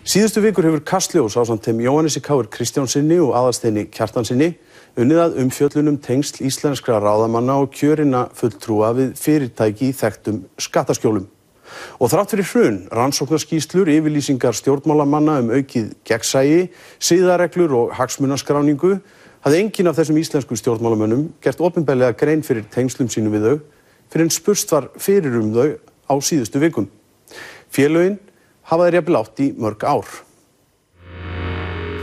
Síðustu vikur hefur Kastljós á samt þeim Jóhannessi Káur Kristjánsinni og aðalsteini Kjartansinni unnið að umfjöllunum tengsl íslenskra ráðamanna og kjörina fulltrúa við fyrirtæki í þekktum skattaskjólum. Og þrátt fyrir hrun, rannsóknarskýslur, yfirlýsingar stjórnmálamanna um aukið gegnsægi, síðareglur og hagsmunaskráningu hafði engin af þessum íslensku stjórnmálamönnum gert ofinbeglega grein fyrir tengslum sínum við þau fyrir en spurst var fyrir um þau á síðustu vikum. Félögin hafa þeir jafnvel átt í mörg ár.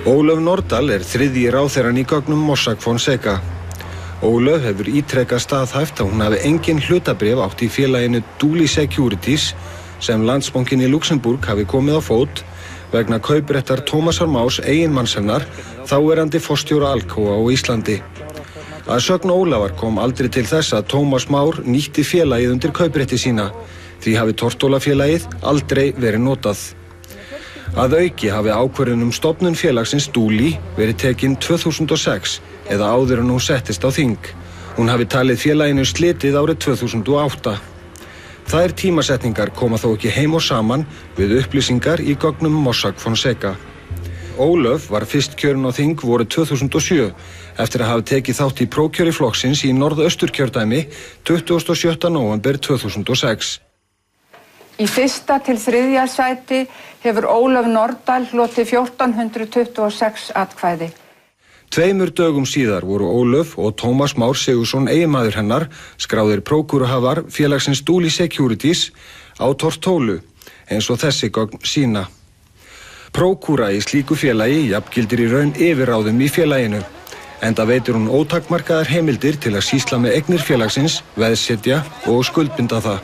Ólöf Nordal er þriðji ráþeran í gögnum Mossack Fonseca. Ólöf hefur ítrekka staðhæft að hún hafi engin hlutabref átt í félaginu Dooley Securities sem landsbónkin í Luxemburg hafi komið á fót vegna kauprættar Tómasar Más eiginmannsennar þáerandi fórstjóra Alcoa á Íslandi. Að sögn Ólafar kom aldrei til þess að Tómas Már nýtti félagið undir kauprætti sína því hafi Tortólafélagið aldrei verið notað. Að auki hafi ákverðunum stopnun félagsins Dúli verið tekinn 2006 eða áður en hún settist á þing. Hún hafi talið félaginu slitið árið 2008. Þær tímasetningar koma þó ekki heim og saman við upplýsingar í gögnum Mossack Fonseca. Ólöf var fyrst kjörun á þing voru 2007 eftir að hafa tekið þátt í prókjöri flokksins í norðausturkjördæmi 27. november 2006. Í fyrsta til þriðja sæti hefur Ólaf Nordal hlotið 1426 atkvæði. Tveimur dögum síðar voru Ólöf og Tómas Már Sigursson eiginmaður hennar skráðir prókuruhafar félagsins Dooley Securities á Tortólu eins og þessi gogn sína. Prókura í slíku félagi jafngildir í raun yfirráðum í félaginu enda veitur hún ótakmarkaðar heimildir til að sísla með egnir félagsins, veðsetja og skuldbinda það.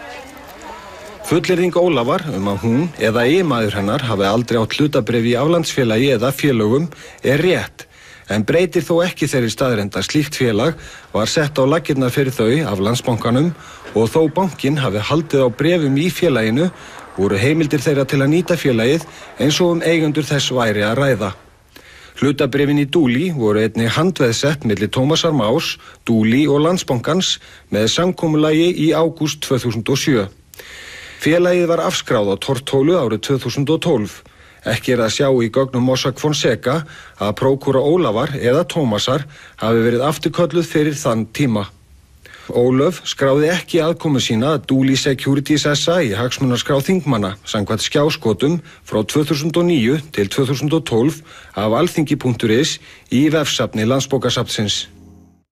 Fullirðing Ólafar um að hún eða eiginmaður hennar hafi aldrei átt hlutabref í aflandsfélagi eða félögum er rétt en breytir þó ekki þeirri staðrenda slíkt félag var sett á lakirna fyrir þau af landsbankanum og þó bankin hafi haldið á brefum í félaginu voru heimildir þeirra til að nýta félagið eins og um eigundur þess væri að ræða. Hlutabrefin í Dúli voru einni handveðsett millir Tómasar Más, Dúli og Landsbankans með samkómulagi í ágúst 2007. Félagið var afskráð á Tortólu árið 2012. Ekki er að sjá í gögnum Mossack Fonseca að prókúra Ólafar eða Tómasar hafi verið afturkölluð fyrir þann tíma. Ólöf skráði ekki aðkomu sína að Dooley Securities SA í hagsmunarskráð þingmanna sangvært skjáskotum frá 2009 til 2012 af alþingi.is í vefsafni landsbókasapsins.